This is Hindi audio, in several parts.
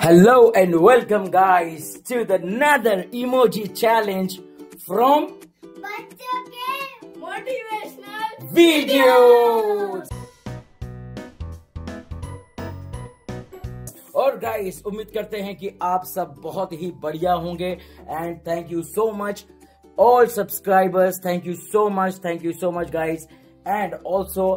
Hello and welcome guys to the another emoji challenge from motivational videos. और गाइस उम्मीद करते हैं कि आप सब बहुत ही बढ़िया होंगे and thank you so much all subscribers thank you so much thank you so much guys and also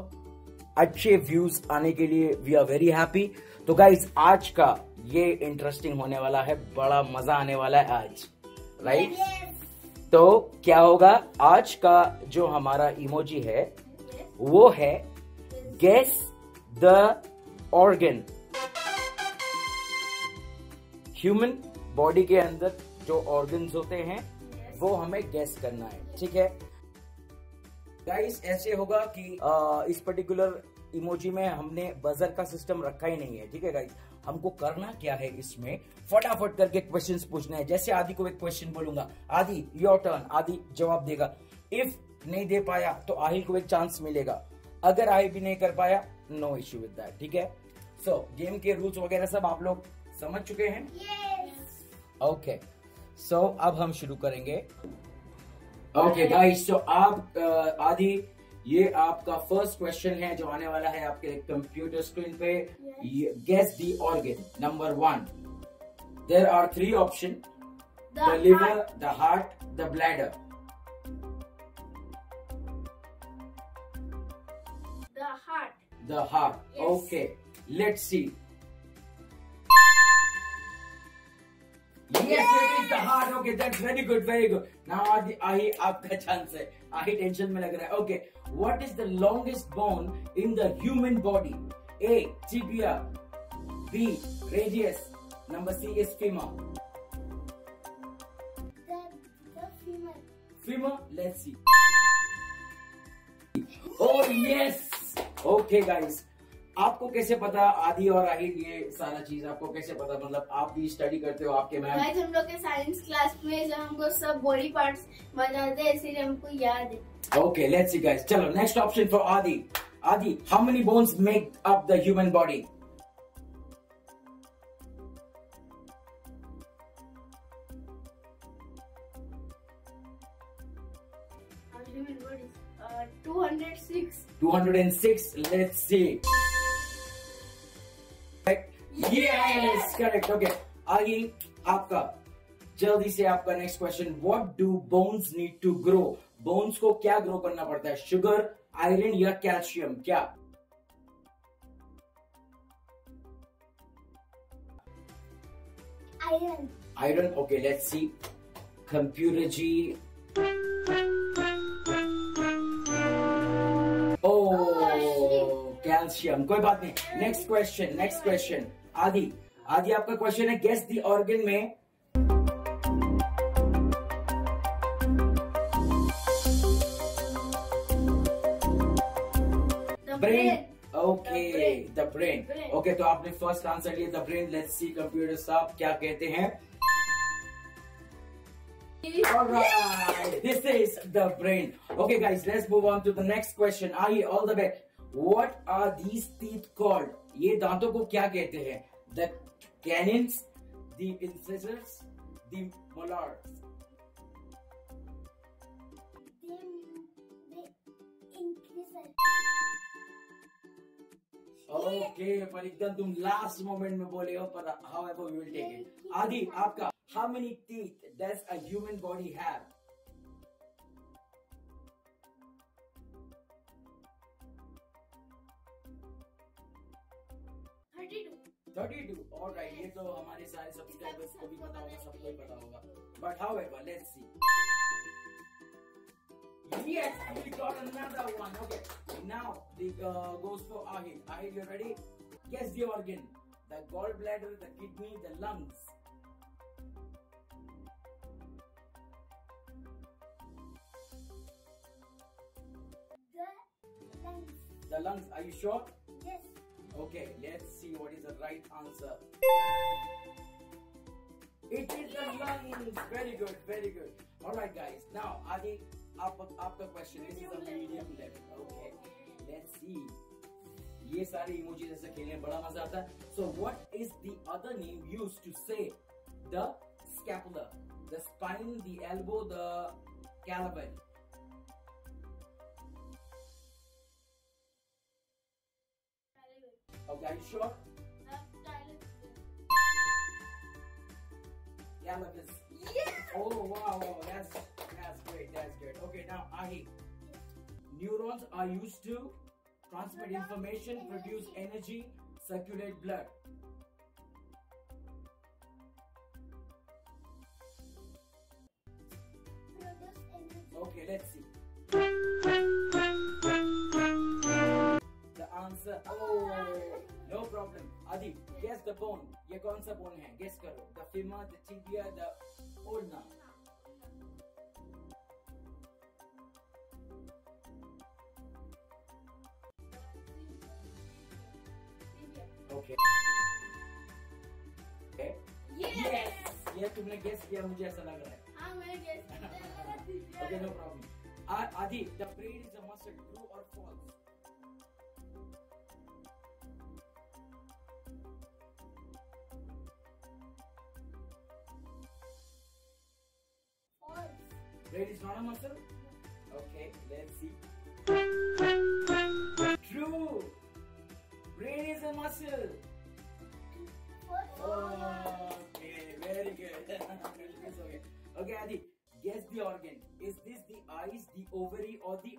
अच्छे व्यूज़ आने के लिए वी आर वेरी हैप्पी तो गाइस आज का ये इंटरेस्टिंग होने वाला है बड़ा मज़ा आने वाला है आज राइट तो क्या होगा आज का जो हमारा इमोजी है वो है guess the organ human body के अंदर जो ऑर्गन्स होते हैं वो हमें गेस करना है ठीक है? गाइस ऐसे होगा कि आ, इस पर्टिकुलर इमोजी में हमने बजर का सिस्टम रखा ही नहीं है ठीक है गाइस हमको करना क्या है इसमें? फटाफट करके क्वेश्चन पूछना है। जैसे आदि को एक क्वेश्चन बोलूँगा। आदि योर टर्न आदि जवाब देगा। इफ़ नहीं दे पाया तो आहिल को एक चांस मिलेगा। अगर आहिल भी नहीं कर पाया नो इश्यू विद दैट ठीक है? सो गेम के रूल्स वगैरह सब आप लोग समझ चुके हैं? ओके सो अब हम शुरू करेंगे। ओके गाइस सो आप आदि ये आपका फ़र्स्ट क्वेश्चन है जो आने वाला है आपके कंप्यूटर स्क्रीन पे। Guess the organ number one there are three option the liver the heart the bladder the heart the heart. Okay let's see Yes, it is the heart. Okay, that's very good, very good. Now Adi, ahi aapka chance hai. Ahi tension mein lag raha. Okay, what is the longest bone in the human body? A. Tibia. B. Radius. Number C is femur. The, the femur. Femur. Let's see. Oh yes. Okay, guys. आपको कैसे पता आदि और आहिर ये सारा चीज़ आपको कैसे पता मतलब आप भी स्टडी करते हो आपके मैम हम लोग के साइंस क्लास में जब हमको सब बॉडी पार्ट बताते हैं इसीलिए हमको याद है ओके लेट्स सी गाइस चलो next option for Aadi Aadi how many bones make up the human body to Human bodies. Uh, 206. 206. Let's see. Correct. Okay. Adi, आपका। जल्दी से आपका next question what do bones need to grow bones को क्या ग्रो करना पड़ता है? शुगर आयरन या कैल्शियम क्या? Iron iron okay let's see computer ji oh calcium कोई बात नहीं. Next question next question Adi. आज ये आपका क्वेश्चन है गेस्ट दी ऑर्गन में। Brain okay the brain okay तो आपने फ़र्स्ट आंसर लिया the brain let's see computer साफ़ क्या कहते हैं? This is the brain okay guys let's move on to the next question I all the best what are these teeth called ये दांतों को क्या कहते हैं? The cannons, the incisors, the mollards. Okay पर एकदम तुम लास्ट मोमेंट में बोले हो पर however you will take it Aadi आपका how many teeth does a human body have But however, let's see. Yes, we got another one. Okay, now the uh, goes for Ahid. Ahid, you ready? Guess the organ, the gallbladder, the kidney, the lungs. The lungs. The lungs. Are you sure? Yes. Okay, let's see what is the right answer. It is the lungs. Very good, very good. All right, guys. Now, Adi, आप आपका question this is a medium level. Okay, let's see. ये सारे इमोजी जैसे खेलने में बड़ा मजा आता है so what is the other name use to say the scapular the spine the elbow the calibre Okay, are you sure? Calibus. Yeah. Oh wow, wow, that's that's great, that's great. Okay, now Ahi. Neurons are used to transmit information, produce energy, circulate blood. Okay, let's see. The answer. Oh, no problem. Adi, guess the bone. ये कौन सा बोन है? गेस करो। The femur the tibia the ulna okay okay yes ये तुमने गेस किया मुझे ऐसा लग रहा है। हाँ मैंने गेस किया। Okay no problem Aadi the brain is a true और false Brain is not a muscle? Okay, let's see. True! Brain is a muscle. Okay, very good. Okay. Okay, Adi, guess the organ. Is this the eyes, the ovary, or the?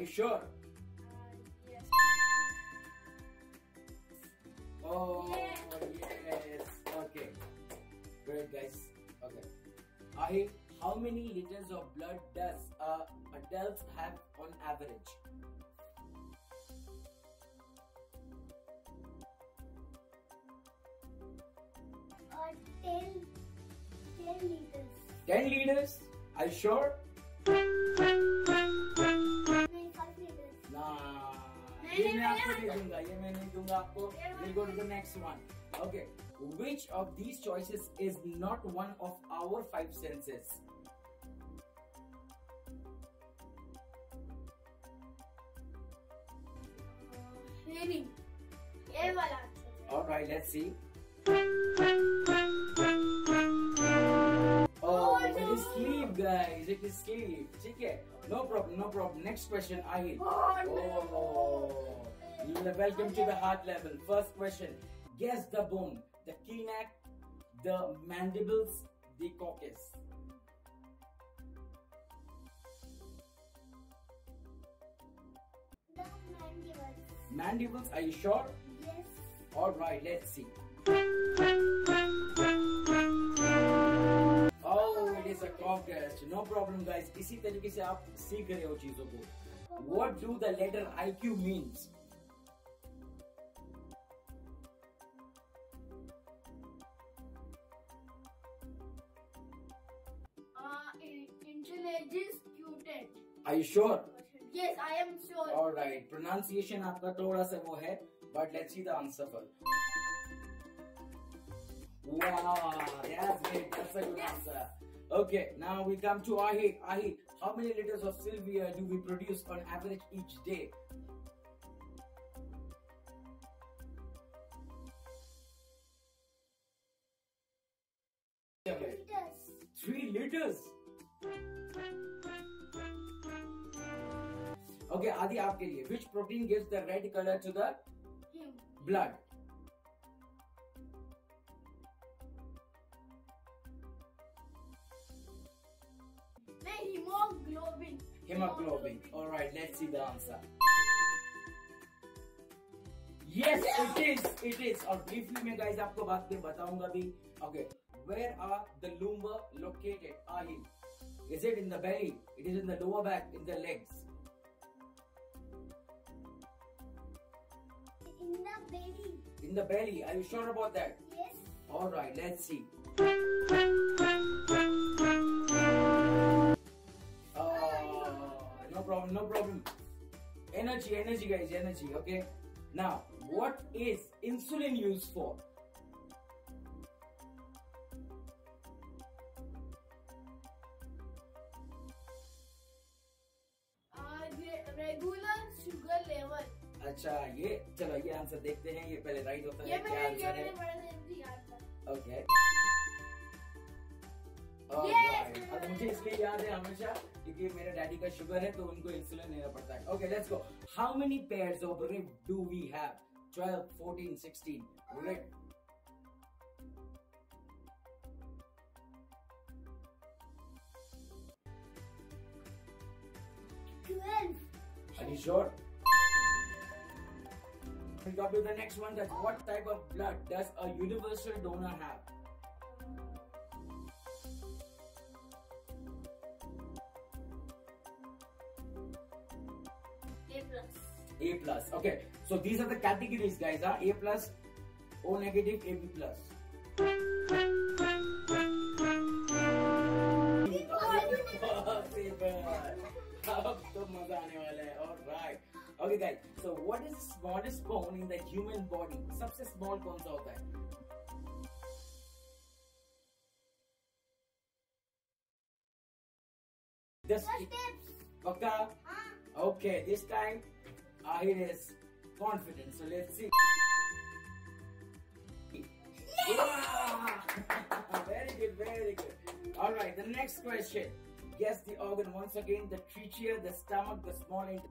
You sure? Uh, yes. Oh, Yeah. yes. Okay. Great, guys. Okay. Ahi, how many liters of blood does uh, adults have on average? Uh, 10, 10 liters. 10 liters? Are you sure? ये मैं आपको नहीं, दूँगा ये मैं नहीं दूँगा आपको we'll go to the next one okay which of these choices is not one of our five senses Hearing. वाला है। all right let's see sleep guys it is sleep ठीक है no problem no problem next question Ahil Oh, no. oh welcome to the heart level first question guess the bone the neck the mandibles the caucus The mandibles. mandibles are you sure Yes. All right, let's see. Of gas no problem guys इसी तरीके से आप सीख रहे हो चीज़ों को। What do the letter I Q means pronunciation आपका थोड़ा सा वो है बट लेट्स सी दंसर फल वाह Okay, now we come to Ahi. Ahi, how many liters of Sylvia do we produce on average each day? Liters. Three liters. Okay, Adi, आपके लिए. Which protein gives the red color to the Him. blood? hemoglobin. Hemoglobin. All right, let's see the answer. Yes, it is. It is. और briefly मैं guys आपको बात में बताऊंगा भी. Okay, where are the lumbar located? Ahil. Is it in the belly? It is in the lower back, in the legs. In the belly. In the belly. Are you sure about that? Yes. All right, let's see. Energy, energy, guys, energy. Okay. Now, what is insulin used for? मुझे इसलिए याद है हमेशा क्योंकि मेरे डैडी का शुगर है तो उनको इंसुलिन लेना पड़ता है okay let's go how many pairs of rib do we have 12 14 16 rib Are you sure? We got to the next one. That what type of blood does a universal donor have? A plus. Okay. So these are the categories, guys. Huh? A plus, O negative, AB plus. अब तो मजा आने वाला है और right okay guys so what is smallest bone in the human body सबसे स्मॉल कौन सा होता है Just Steps. पक्का हाँ. Okay, this time Ahir is confident. So let's see. Yeah! very good, very good. All right, the next question. Guess the organ once again: the trachea, the stomach, the small intestine.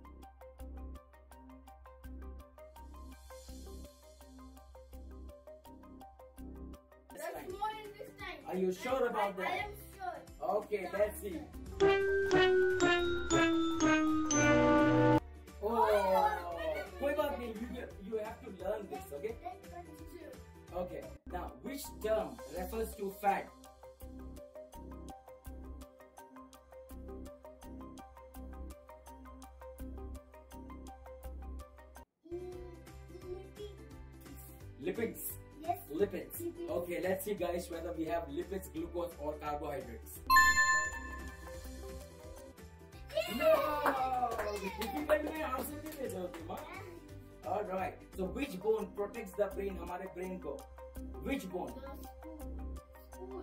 The small intestine. Are you sure about I, that? I am sure. Okay, let's see. Okay, now which term refers to fat? Lipids. Yes. Lipids. Okay, let's see guys whether we have lipids, glucose or carbohydrates. No! सकती माँ. All right. So, which bone protects the brain? हमारे brain को. Which bone? The school. School.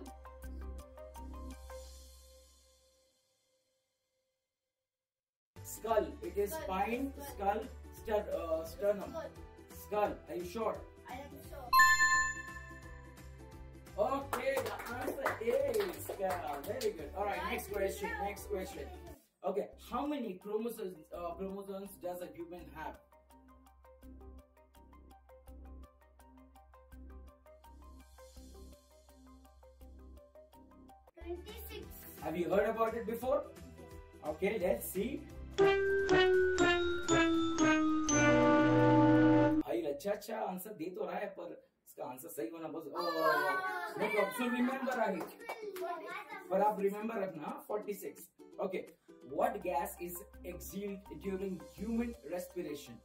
Skull. It is Skull. spine, Skull. skull, ster- uh, sternum. Skull. Skull. Are you sure? I am sure. Okay, the answer is skull. Very good. All right, next question. Next question. Okay, how many chromosomes uh, chromosomes does a human have? Twenty-six. Have you heard about it before? Okay, let's see. आई अच्छा अच्छा आंसर दे तो रहा है पर इसका आंसर सही होना बहुत no problem so remember I पर आप रिमेंबर रखना 46 okay what gas is exhaled during human respiration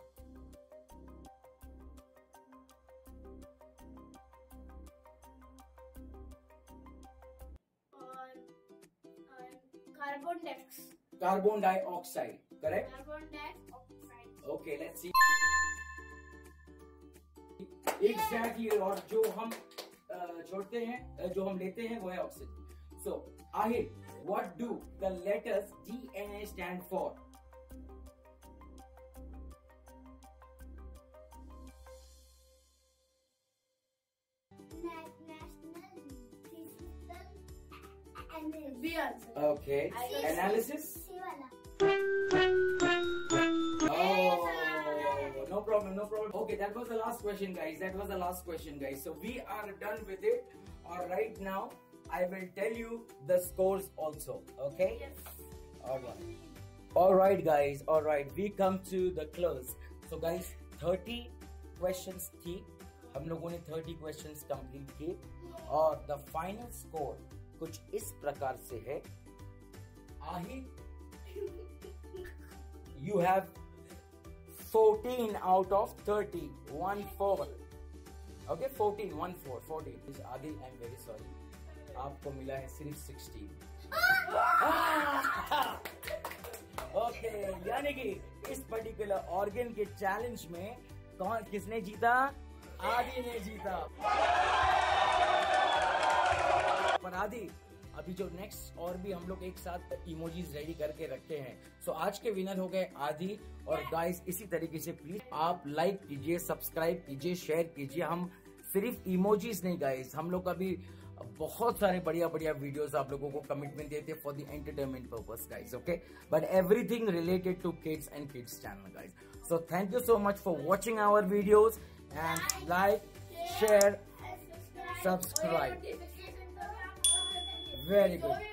carbon dioxide. Carbon dioxide correct Carbon dioxide. Okay let's see exactly और जो हम छोड़ते हैं जो हम लेते हैं वो है oxygen so Aahir what do the letters DNA stand for B answer. Okay I- analysis ये वाला Oh, no problem, no problem. Okay, that was the last question, guys. That was the last question, guys. So we are done with it. All right, now I will tell you the scores also. Okay. Yes. All right. All right, guys. All right. We come to the close. So, guys, 30 questions थी हम लोगों ने 30 questions complete किए और the final score कुछ इस प्रकार से है। Ahir you have 14 out of 30 1 4 okay 14 1 4 14 is adil i'm very sorry. आपको मिला है सिर्फ़ 16 ओके यानी कि इस पर्टिकुलर ऑर्गन के चैलेंज में कौन किसने जीता? आदि ने जीता। पर आदि। अभी जो नेक्स्ट और भी हम लोग एक साथ इमोजीज रेडी करके रखते हैं। सो so, आज के विनर हो गए आदि और गाइस इसी तरीके से प्लीज़ आप लाइक कीजिए सब्सक्राइब कीजिए शेयर कीजिए। हम सिर्फ़ इमोजीज नहीं गाइस हम लोग अभी बहुत सारे बढ़िया बढ़िया वीडियोस आप लोगों को कमिटमेंट देते for the entertainment purpose guys okay but everything related to kids and kids channel guys so thank you so much for watching our videos and like share subscribe Very good.